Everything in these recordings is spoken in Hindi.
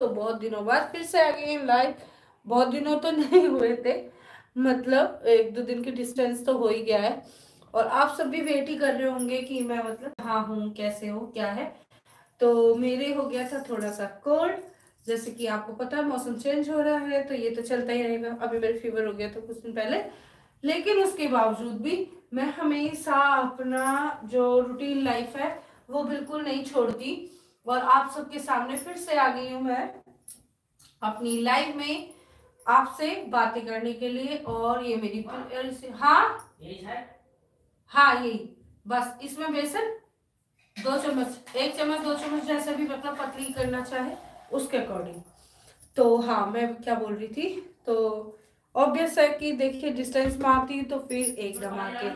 तो बहुत दिनों बाद फिर से आ गई लाइव बहुत दिनों तो नहीं हुए थे। मतलब एक दो दिन की डिस्टेंस तो हो ही गया है। और आप सब भी वेट ही कर रहे होंगे कि मैं मतलब हाँ हूँ, कैसे हो, क्या है। तो मेरे हो गया था थोड़ा सा कोल्ड जैसे कि आपको पता है, मौसम चेंज हो रहा है तो ये तो चलता ही रहेगा। अभी मेरे फीवर हो गया था कुछ दिन पहले। लेकिन उसके बावजूद भी मैं हमेशा अपना जो रूटीन लाइफ है, वो बिल्कुल नहीं छोड़ती। और आप सबके सामने फिर से आ गई हूँ मैं अपनी लाइफ में आपसे बातें करने के लिए और ये मेरी हाँ। यही है। हाँ यही। बस इसमें बेसन दो चम्मच एक चम्मच दो चम्मच जैसे भी मतलब पतली करना चाहे उसके अकॉर्डिंग तो हाँ मैं क्या बोल रही थी? तो ऑब्वियस है कि देखिए डिस्टेंस में आती तो फिर एकदम आके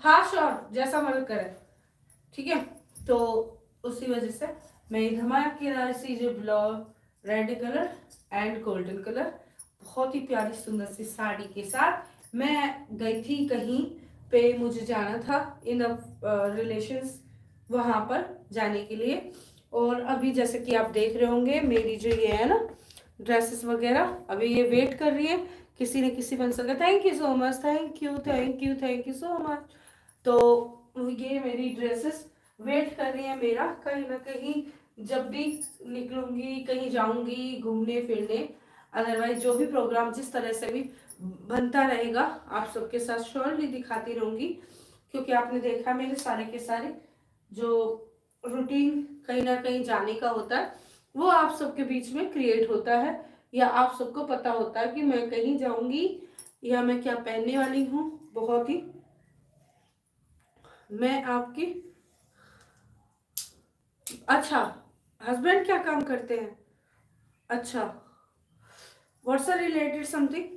हाँ? श्योर जैसा मदद करे। ठीक है? तो उसी वजह से मैं धमाकेदार सी जो blog red colour and golden colour बहुत ही प्यारी सुंदर सी साड़ी के साथ मैं गई थी कहीं पे मुझे जाना था इन रिलेशंस वहाँ पर जाने के लिए। और अभी जैसे कि आप देख रहे होंगे, मेरी जो ये है ना ड्रेसेस वगैरह, अभी ये वेट कर रही है। किसी ने किसी बन सके thank you so much thank you thank you thank you so much तो ये मेरी ड्रेसेस वेट कर रही है मेरा, कहीं ना कहीं जब भी निकलूँगी, कहीं जाऊँगी घूमने, फिरने अदरवाइज़ जो भी प्रोग्राम जिस तरह से भी बनता रहेगा, आप सबके साथ श्योरली दिखाती रहूँगी, क्योंकि आपने देखा मेरे सारे के सारे जो रूटीन कहीं ना कहीं जाने का होता है, वो आप सबके बीच में क्रिएट होता है, या आप सबको पता होता है कि मैं कहीं जाऊँगी, या मैं क्या पहनने वाली हूँ, बहुत ही, मैं आपकी अच्छा हस्बैंड क्या काम करते हैं? अच्छा व्हाट्स आर रिलेटेड समथिंग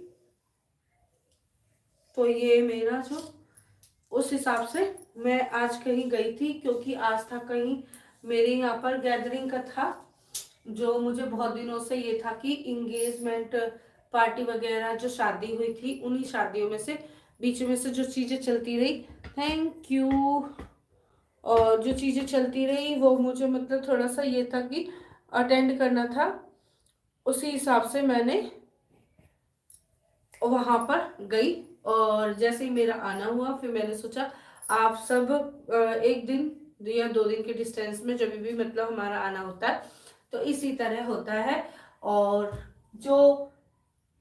तो ये मेरा जो, उस हिसाब से मैं आज कहीं गई थी, क्योंकि आज था कहीं मेरे यहाँ पर गैदरिंग का था, जो मुझे बहुत दिनों से ये था कि इंगेजमेंट पार्टी वगैरह जो शादी हुई थी, उन्हीं शादियों में से, बीच में से जो चीज़ें चलती रही। थैंक यू और जो चीज़ें चलती रही, वो मुझे मतलब थोड़ा सा ये था कि अटेंड करना था। उसी हिसाब से मैंने वहाँ पर गई और जैसे ही मेरा आना हुआ, फिर मैंने सोचा, आप सब एक दिन या दो दिन के डिस्टेंस में जब भी मतलब हमारा आना होता है तो इसी तरह होता है। और जो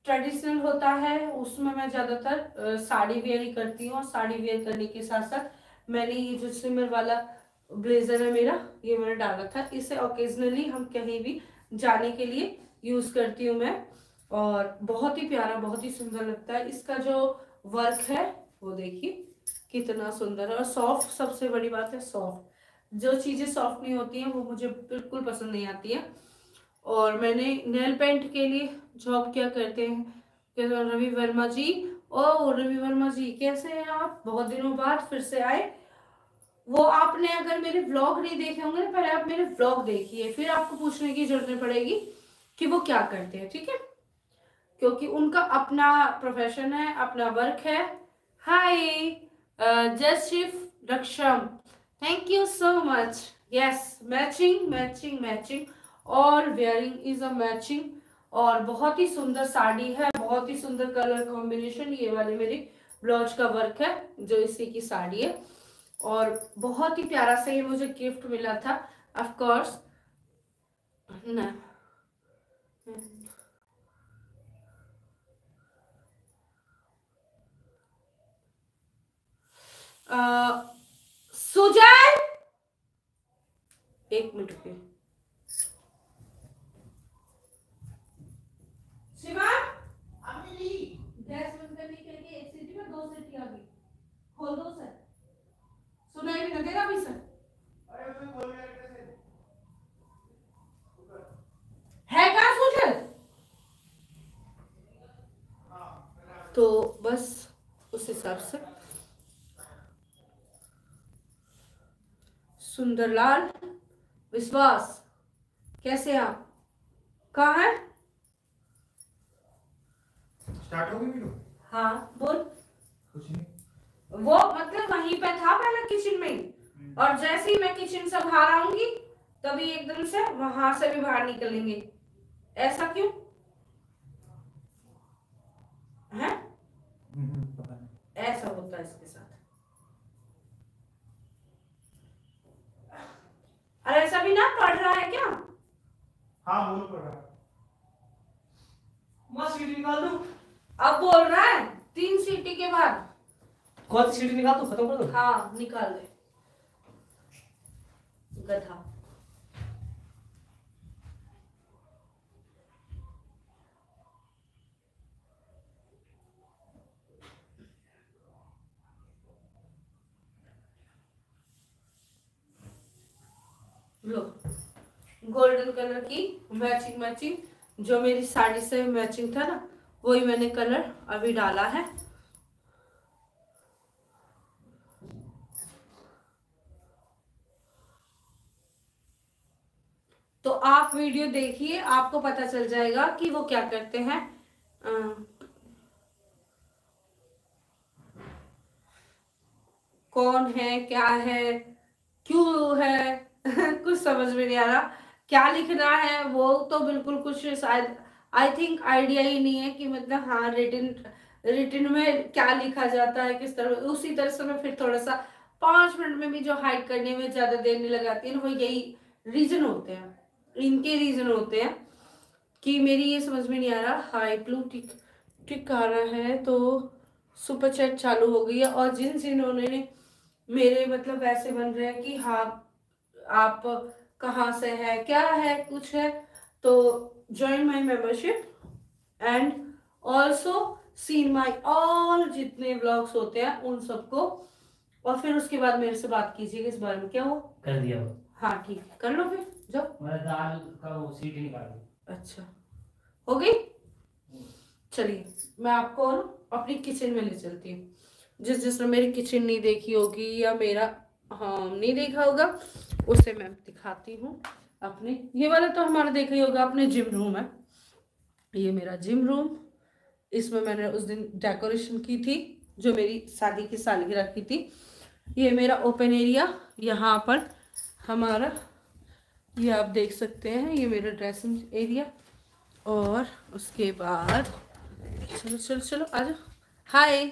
ट्रेडिशनल होता है, उसमें मैं ज़्यादातर साड़ी वेयर ही करती हूँ और साड़ी वेयर करने के साथ साथ मैंने ये जो सिमर वाला ब्लेजर है मेरा, ये मैंने डाला था इसे ओकेजनली हम कहीं भी जाने के लिए यूज़ करती हूँ मैं। और बहुत ही प्यारा, बहुत ही सुंदर लगता है। इसका जो वर्क है, वो देखिए, कितना सुंदर है। और सॉफ्ट सबसे बड़ी बात है सॉफ्ट जो चीज़ें सॉफ्ट नहीं होती हैं, वो मुझे बिल्कुल पसंद नहीं आती है। और मैंने नेल पेंट के लिए जॉब क्या करते हैं? रवि वर्मा जी। ओ, रवि वर्मा जी, कैसे हैं आप? बहुत दिनों बाद फिर से आए। वो आपने अगर मेरे व्लॉग नहीं देखे होंगे ना, पहले आप मेरे व्लॉग देखिए, फिर आपको पूछने की ज़रूरत पड़ेगी कि वो क्या करते हैं, ठीक है? क्योंकि उनका अपना प्रोफेशन है, अपना वर्क है। हाय शिफ Raksham thank you so much yes matching matching matching और वेयरिंग इज़ अ मैचिंग और बहुत ही सुंदर साड़ी है, बहुत ही सुंदर कलर कॉम्बिनेशन ये वाली मेरी ब्लाउज का वर्क है, जो इसी की साड़ी है। और बहुत ही प्यारा सा ये मुझे गिफ्ट मिला था ऑफ़ कोर्स ना। सुजय एक मिनट रुकिए शिवा गैस बंद करने के लिए एक सीटी में दो सीटी आ गई खोल दो सर सुनाई भी लगेगा अभी सर है कहा सूजन तो बस उस हिसाब से। सुंदरलाल विश्वास कैसे आप? कहा है? स्टार्ट हो गई हाँ बोल। कुछ नहीं। वो मतलब वहीं पे था पहले किचन में ही। और जैसे ही मैं किचन से बाहर आऊँगी तभी एकदम से वहाँ से भी बाहर निकलेंगे। ऐसा क्यों? है? हम्म, ऐसा होता है इसके साथ। और ऐसा भी ना पढ़ रहा है क्या? हाँ बोल पड़ रहा है। माँ सीटी निकाल दो। अब बोल रहा है तीन सीटी के बाद। कौन सी सीटी निकाल दो? खत्म कर दो। हाँ निकाल दे। गधा। लो गोल्डन कलर की मैचिंग मैचिंग जो मेरी साड़ी से मैचिंग था ना वही मैंने कलर अभी डाला है। तो आप वीडियो देखिए आपको पता चल जाएगा कि वो क्या करते हैं। अ, कौन है क्या है क्यों है कुछ समझ में नहीं आ रहा। क्या लिखना है वो तो बिल्कुल कुछ शायद आई थिंक आइडिया ही नहीं है कि मतलब हाँ रिटन रिटन में क्या लिखा जाता है, किस तरह, उसी तरह से मैं फिर थोड़ा सा पाँच मिनट में भी जो हाइड करने में ज़्यादा देर नहीं लगाती है, वो यही रीजन होते हैं। इनके रीजन होते हैं कि मेरी ये समझ में नहीं आ रहा। हाई ब्लू टिक टिक आ रहा है तो सुपर चैट चालू हो गई है और जिन जिन्होंने मेरे मतलब ऐसे बन रहे हैं कि हाँ आप कहाँ से है क्या है कुछ है तो join my membership and also seen my all जितने ब्लॉग्स होते हैं उन सबको और फिर उसके बाद मेरे से बात कीजिएगा इस बारे में क्या हो कर दिया वो। हाँ ठीक है। कर लो फिर जाओ। मैंने दाल का वो सीटी निकाल अच्छा। हो गई? चलिए मैं आपको अपनी किचन में ले चलती हूँ। जिस जिसने मेरी किचन नहीं देखी होगी या मेरा हाँ नहीं देखा होगा, उसे मैं दिखाती हूँ अपने। ये वाला तो हमारा देखा ही होगा, अपने जिम रूम है। ये मेरा जिम रूम इसमें मैंने उस दिन डेकोरेशन की थी, जो मेरी शादी की सालगिरह की थी। ये मेरा ओपन एरिया यहाँ पर हमारा, ये आप देख सकते हैं, ये मेरा ड्रेसिंग एरिया और उसके बाद, चलो चलो चलो, आ जाओ। हाय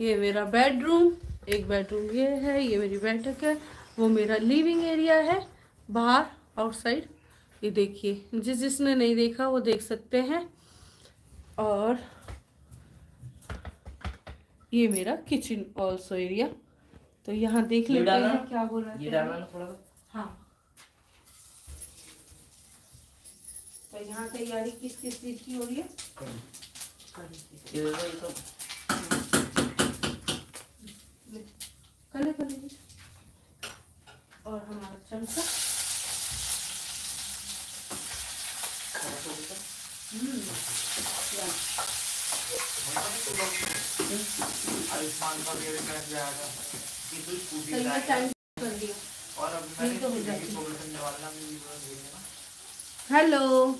ये मेरा बेडरूम एक बेडरूम ये है ये मेरी बैठक है वो मेरा लिविंग एरिया है बाहर आउटसाइड ये देखिए। जिस जिसने नहीं देखा वो देख सकते हैं। और ये मेरा किचन ऑल्सो एरिया तो यहाँ देख लेते हैं क्या बोल रहा सा? हाँ। तो यहाँ तैयारी किस किस चीज़ की हो रही है? कढ़ी की। ये देखो, ये तो कले कले की। और हमारा चमचा हम्म, आयुष्मान का भी अभी मैच कि तू स्कूटी सही टाइम कर दिया और अब ये तो हो स्कूटी जाती की है। सोलह भी बोला देना हेलो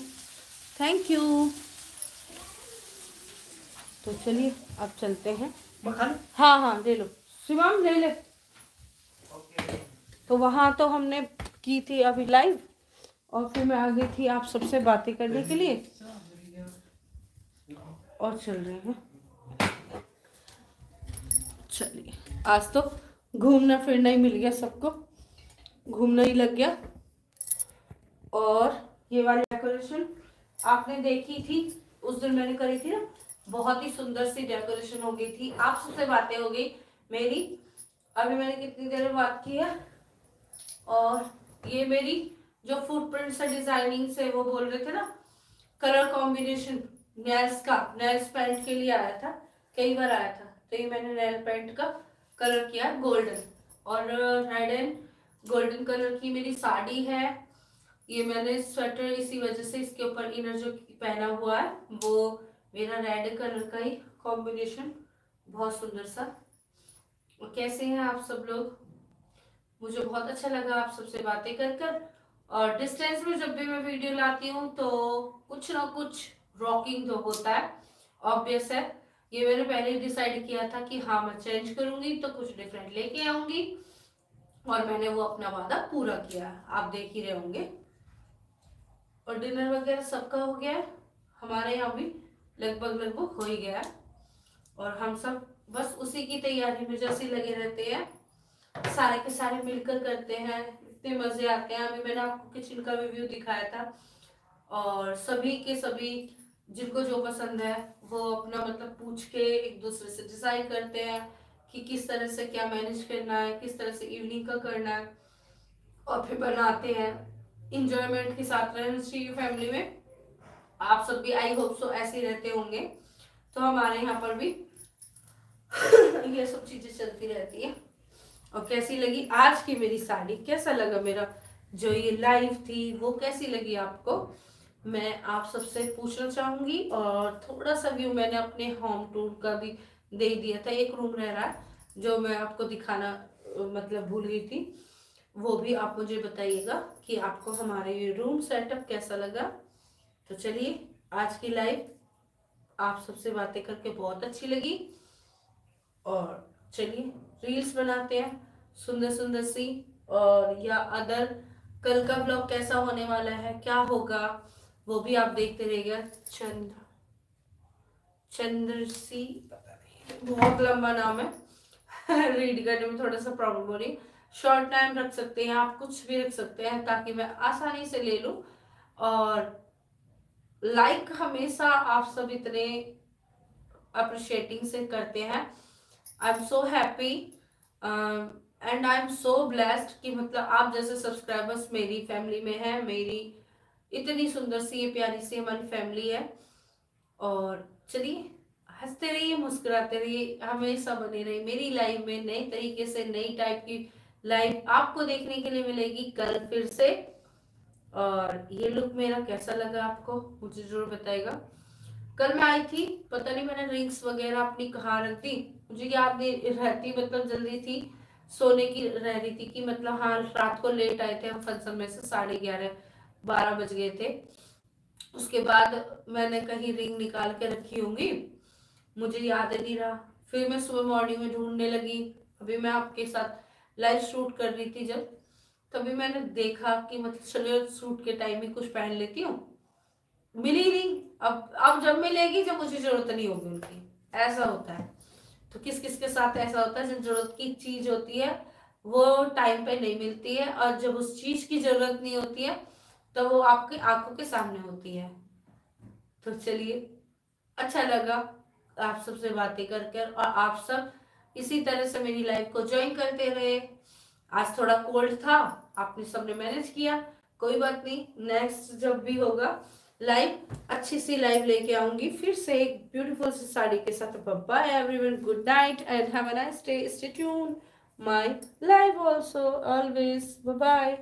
थैंक यू तो चलिए अब चलते हैं मखान हाँ हाँ ले लो शिवम, ले ले। तो वहाँ तो हमने की थी अभी लाइव और फिर मैं आ गई थी आप सबसे बातें करने के लिए। और चल रहे हैं। चलिए, आज तो घूमना फिरना ही मिल गया सबको। घूमना ही लग गया। और ये वाली डेकोरेशन आपने देखी थी, उस दिन मैंने करी थी ना, बहुत ही सुंदर सी डेकोरेशन हो गई थी। आप सबसे बातें हो गई मेरी। अभी मैंने कितनी देर बात की है? और ये मेरी जो फुटप्रिंट है डिज़ाइनिंग से वो बोल रहे थे ना कलर कॉम्बिनेशन नेल्स का नेल्स पेंट के लिए आया था, कई बार आया था। तो ये मैंने नेल पेंट का कलर किया गोल्डन और रेड एंड गोल्डन कलर की मेरी साड़ी है। ये मैंने स्वेटर इसी वजह से इसके ऊपर इनर जो पहना हुआ है, वो मेरा रेड कलर का ही कॉम्बिनेशन बहुत सुंदर सा कैसे हैं आप सब लोग? मुझे बहुत अच्छा लगा आप सबसे बातें कर कर। और डिस्टेंस में जब भी मैं वीडियो लाती हूँ तो कुछ ना कुछ रॉकिंग तो होता है। ऑब्वियस है। ये मैंने पहले ही डिसाइड किया था कि हाँ मैं चेंज करूँगी तो कुछ डिफरेंट लेके आऊँगी। और मैंने वो अपना वादा पूरा किया। आप देख ही रहे होंगे। और डिनर वगैरह सबका हो गया। हमारे यहाँ भी लगभग लगभग हो ही गया। और हम सब बस उसी की तैयारी में जैसे लगे रहते हैं, सारे के सारे मिलकर करते हैं, इतने मज़े आते हैं। अभी मैंने आपको किचन का भी व्यू दिखाया था और सभी के सभी जिनको जो पसंद है, वो अपना मतलब पूछ के एक दूसरे से डिसाइड करते हैं कि किस तरह से क्या मैनेज करना है, किस तरह से इवनिंग का करना है और फिर बनाते हैं। इंजॉयमेंट के साथ रहना चाहिए फैमिली में। आप सब भी आई होप सो ऐसे रहते होंगे। तो हमारे यहाँ पर भी ये सब चीज़ें चलती रहती है। और कैसी लगी आज की मेरी साड़ी? कैसा लगा मेरा? जो ये लाइव थी, वो कैसी लगी आपको? मैं आप सबसे पूछना चाहूँगी और थोड़ा सा व्यू मैंने अपने होम टूर का भी दे दिया था। एक रूम रह रहा है, जो मैं आपको दिखाना मतलब भूल गई थी। वो भी आप मुझे बताइएगा कि आपको हमारे ये रूम सेटअप कैसा लगा। तो चलिए, आज की लाइव आप सबसे बातें करके बहुत अच्छी लगी। और चलिए रील्स बनाते हैं, सुंदर सुंदर सी, और या अदर, कल का ब्लॉग कैसा होने वाला है, क्या होगा, वो भी आप देखते रहिएगा। चंद्र चंद्र सी, बहुत लंबा नाम है। रीड करने में थोड़ा सा प्रॉब्लम हो रही शॉर्ट टाइम रख सकते हैं, आप कुछ भी रख सकते हैं, ताकि मैं आसानी से ले लूँ। और लाइक हमेशा आप सब इतने अप्रिशिएटिंग से करते हैं। I am so happy and I am so blessed कि मतलब आप जैसे सब्सक्राइबर्स मेरी फैमिली में है, मेरी इतनी सुंदर सी ये प्यारी सी हमारी फैमिली है। और चलिए, हँसते रहिए, मुस्कुराते रहिए हमेशा बने रहिए। मेरी लाइफ में नई तरीके से, नई टाइप की लाइफ आपको देखने के लिए मिलेगी कल फिर से। और ये लुक मेरा कैसा लगा आपको? मुझे ज़रूर बताएगा कल मैं आई थी, पता नहीं मैंने रिंग्स वगैरह अपनी कहाँ रख दी। मुझे याद नहीं रहती मतलब जल्दी थी, सोने की रह रही थी कि मतलब हाँ रात को लेट आए थे, हम फ़ंक्शन में से साढ़े ग्यारह, बारह बज गए थे। उसके बाद मैंने कहीं रिंग निकाल के रखी होंगी, मुझे याद नहीं रहा। फिर मैं सुबह मॉर्निंग में ढूँढने लगी। अभी मैं आपके साथ लाइव शूट कर रही थी जब, तभी मैंने देखा कि मतलब चलो शूट के टाइम में कुछ पहन लेती हूँ। मिली नहीं अब अब जब मिलेगी, जब मुझे ज़रूरत नहीं होगी उनकी। ऐसा होता है। तो किस किस के साथ ऐसा होता है, जब ज़रूरत की चीज़ होती है, वो टाइम पे नहीं मिलती है और जब उस चीज़ की ज़रूरत नहीं होती है तो वो आपकी आँखों के सामने होती है। तो चलिए अच्छा लगा आप सबसे बातें करके और आप सब इसी तरह से मेरी लाइफ को ज्वाइन करते रहे। आज थोड़ा कोल्ड था, आपने सबने मैनेज किया, कोई बात नहीं नेक्स्ट जब भी होगा लाइव, अच्छी सी लाइव लेके आऊँगी। फिर से एक ब्यूटीफुल सी साड़ी के साथ bye everyone good night and have a nice day stay tune my live also always bye